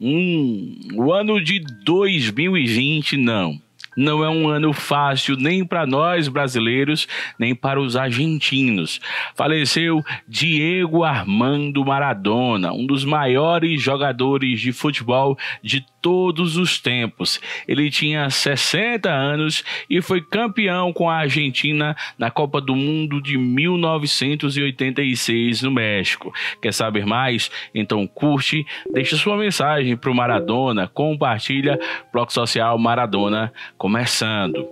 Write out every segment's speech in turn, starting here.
Hum, o ano de 2020 não. Não é um ano fácil nem para nós brasileiros, nem para os argentinos. Faleceu Diego Armando Maradona, um dos maiores jogadores de futebol de todos os tempos. Ele tinha 60 anos e foi campeão com a Argentina na Copa do Mundo de 1986 no México. Quer saber mais? Então curte, deixa sua mensagem para o Maradona, compartilha Bloco Social Maradona começando.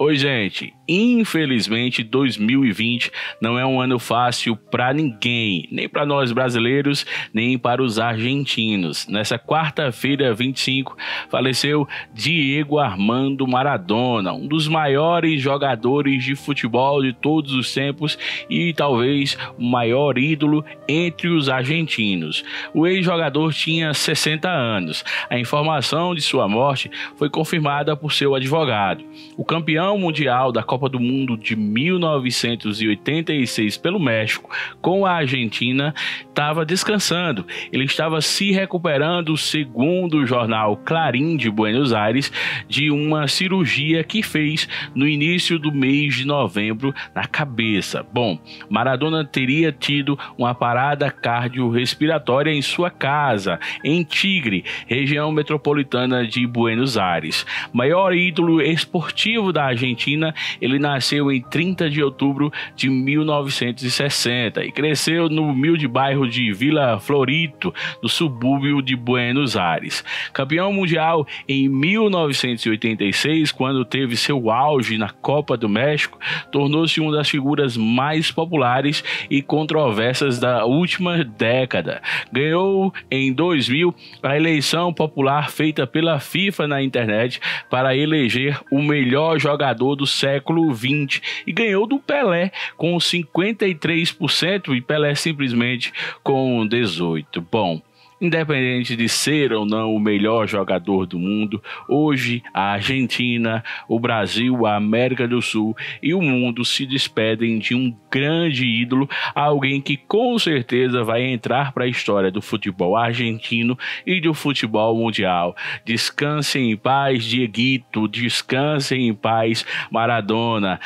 Oi, gente. Infelizmente, 2020 não é um ano fácil para ninguém, nem para nós brasileiros, nem para os argentinos. Nessa quarta-feira, 25, faleceu Diego Armando Maradona, um dos maiores jogadores de futebol de todos os tempos e talvez o maior ídolo entre os argentinos. O ex-jogador tinha 60 anos. A informação de sua morte foi confirmada por seu advogado. O campeão mundial da Copa Copa do Mundo de 1986 pelo México com a Argentina, estava descansando. Ele estava se recuperando, segundo o jornal Clarim de Buenos Aires, de uma cirurgia que fez no início do mês de novembro na cabeça. Bom, Maradona teria tido uma parada cardiorrespiratória em sua casa, em Tigre, região metropolitana de Buenos Aires. Maior ídolo esportivo da Argentina, ele nasceu em 30 de outubro de 1960 e cresceu no humilde bairro de Vila Florito, no subúrbio de Buenos Aires. Campeão mundial em 1986, quando teve seu auge na Copa do México, tornou-se uma das figuras mais populares e controversas da última década. Ganhou em 2000 a eleição popular feita pela FIFA na internet para eleger o melhor jogador do século século XX e ganhou do Pelé com 53% e Pelé simplesmente com 18%. Bom, Independente de ser ou não o melhor jogador do mundo, hoje a Argentina, o Brasil, a América do Sul e o mundo se despedem de um grande ídolo, alguém que com certeza vai entrar para a história do futebol argentino e do futebol mundial. Descansem em paz, Dieguito, descansem em paz, Maradona.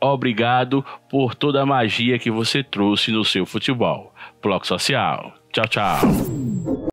Obrigado por toda a magia que você trouxe no seu futebol. Bloco Social. Tchau, tchau.